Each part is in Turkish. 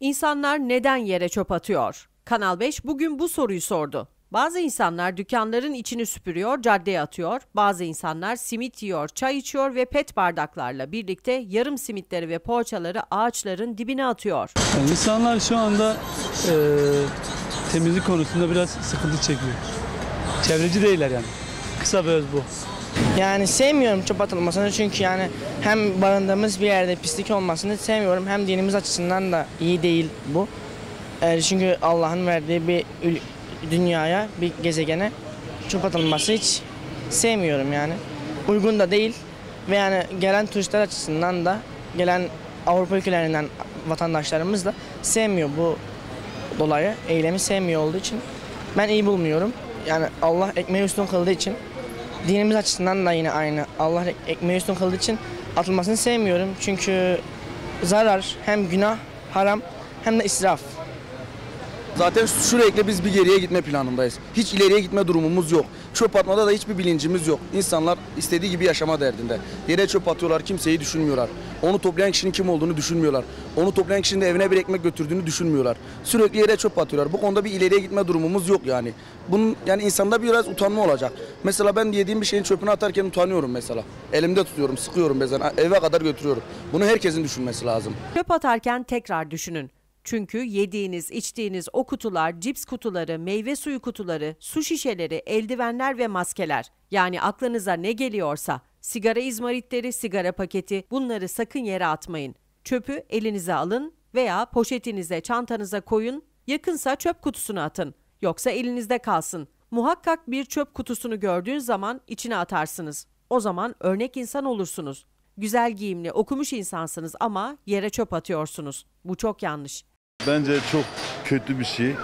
İnsanlar neden yere çöp atıyor? Kanal 5 bugün bu soruyu sordu. Bazı insanlar dükkanların içini süpürüyor, caddeye atıyor. Bazı insanlar simit yiyor, çay içiyor ve pet bardaklarla birlikte yarım simitleri ve poğaçaları ağaçların dibine atıyor. Yani insanlar şu anda e, temizlik konusunda biraz sıkıntı çekiyor. Çevreci değiller yani. Kısa ve öz bu. Yani sevmiyorum çöp atılmasını çünkü yani hem barındığımız bir yerde pislik olmasını sevmiyorum hem dinimiz açısından da iyi değil bu. Ee, çünkü Allah'ın verdiği bir dünyaya, bir gezegene çöp atılması hiç sevmiyorum yani. Uygun da değil ve yani gelen turistler açısından da gelen Avrupa ülkelerinden vatandaşlarımız da sevmiyor bu dolayı, eylemi sevmiyor olduğu için ben iyi bulmuyorum. Yani Allah ekmeği üstün kıldığı için dinimiz açısından da yine aynı. Allah ekmeği üstün kıldığı için atılmasını sevmiyorum. Çünkü zarar hem günah, haram hem de israf. Zaten sürekli biz bir geriye gitme planındayız. Hiç ileriye gitme durumumuz yok. Çöp atmada da hiçbir bilincimiz yok. İnsanlar istediği gibi yaşama derdinde. Yere çöp atıyorlar, kimseyi düşünmüyorlar. Onu toplayan kişinin kim olduğunu düşünmüyorlar. Onu toplayan kişinin de evine bir ekmek götürdüğünü düşünmüyorlar. Sürekli yere çöp atıyorlar. Bu konuda bir ileriye gitme durumumuz yok yani. Bunun yani insanda biraz utanma olacak. Mesela ben yediğim bir şeyin çöpünü atarken utanıyorum mesela. Elimde tutuyorum, sıkıyorum bezen. Eve kadar götürüyorum. Bunu herkesin düşünmesi lazım. Çöp atarken tekrar düşünün. Çünkü yediğiniz, içtiğiniz o kutular, cips kutuları, meyve suyu kutuları, su şişeleri, eldivenler ve maskeler. Yani aklınıza ne geliyorsa, sigara izmaritleri, sigara paketi bunları sakın yere atmayın. Çöpü elinize alın veya poşetinize, çantanıza koyun, yakınsa çöp kutusuna atın. Yoksa elinizde kalsın. Muhakkak bir çöp kutusunu gördüğün zaman içine atarsınız. O zaman örnek insan olursunuz. Güzel giyimli, okumuş insansınız ama yere çöp atıyorsunuz. Bu çok yanlış. Bence çok kötü bir şey.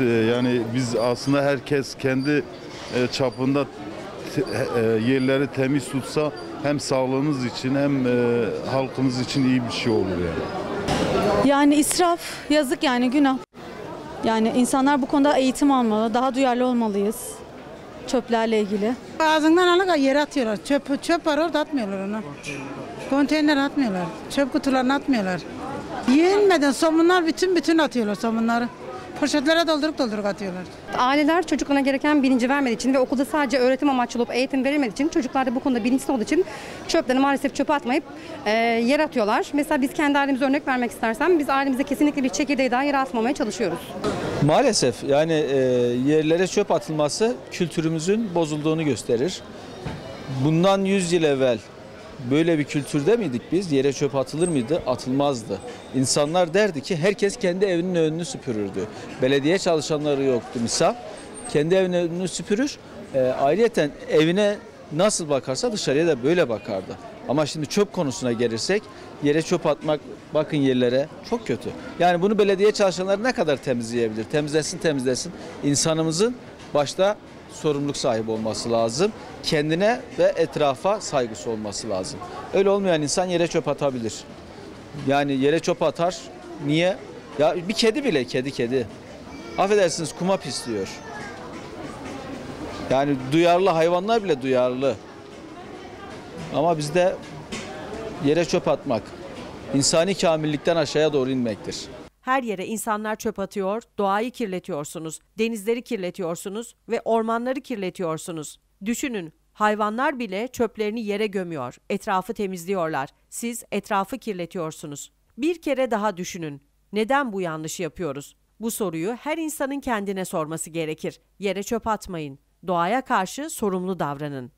Ee, Yani biz aslında herkes kendi e, çapında te- e, yerleri temiz tutsa hem sağlığımız için hem e, halkımız için iyi bir şey olur yani. Yani israf, yazık yani günah. Yani insanlar bu konuda eğitim almalı, daha duyarlı olmalıyız çöplerle ilgili. Ağzından alıp yere atıyorlar. Çöp, çöp var orada atmıyorlar onu. Konteyner atmıyorlar. Çöp kutularına atmıyorlar. Yenmeden somunlar bütün bütün atıyorlar somunları. Poşetlere doldurup doldurup atıyorlar. Aileler çocuklarına gereken bilinci vermediği için ve okulda sadece öğretim amaçlı olup eğitim verilmediği için çocuklar da bu konuda bilinçsiz olduğu için çöplerini maalesef çöpe atmayıp e, yere atıyorlar. Mesela biz kendi ailemize örnek vermek istersem biz ailemize kesinlikle bir çekirdeği daha yere atmamaya çalışıyoruz. Maalesef yani e, yerlere çöp atılması kültürümüzün bozulduğunu gösterir. Bundan 100 yıl evvel böyle bir kültürde miydik biz? Yere çöp atılır mıydı? Atılmazdı. İnsanlar derdi ki herkes kendi evinin önünü süpürürdü. Belediye çalışanları yoktu misal. Kendi evinin önünü süpürür. E, ayrıyeten evine nasıl bakarsa dışarıya da böyle bakardı. Ama şimdi çöp konusuna gelirsek yere çöp atmak bakın yerlere çok kötü. Yani bunu belediye çalışanları ne kadar temizleyebilir? Temizlesin temizlesin. İnsanımızın başta sorumluluk sahibi olması lazım. Kendine ve etrafa saygısı olması lazım. Öyle olmayan insan yere çöp atabilir. Yani yere çöp atar. Niye? Ya bir kedi bile kedi kedi. Affedersiniz kuma pisliyor. Yani duyarlı hayvanlar bile duyarlı. Ama bizde yere çöp atmak insani kamillikten aşağıya doğru inmektir. Her yere insanlar çöp atıyor, doğayı kirletiyorsunuz, denizleri kirletiyorsunuz ve ormanları kirletiyorsunuz. Düşünün, hayvanlar bile çöplerini yere gömüyor, etrafı temizliyorlar. Siz etrafı kirletiyorsunuz. Bir kere daha düşünün. Neden bu yanlışı yapıyoruz? Bu soruyu her insanın kendine sorması gerekir. Yere çöp atmayın. Doğaya karşı sorumlu davranın.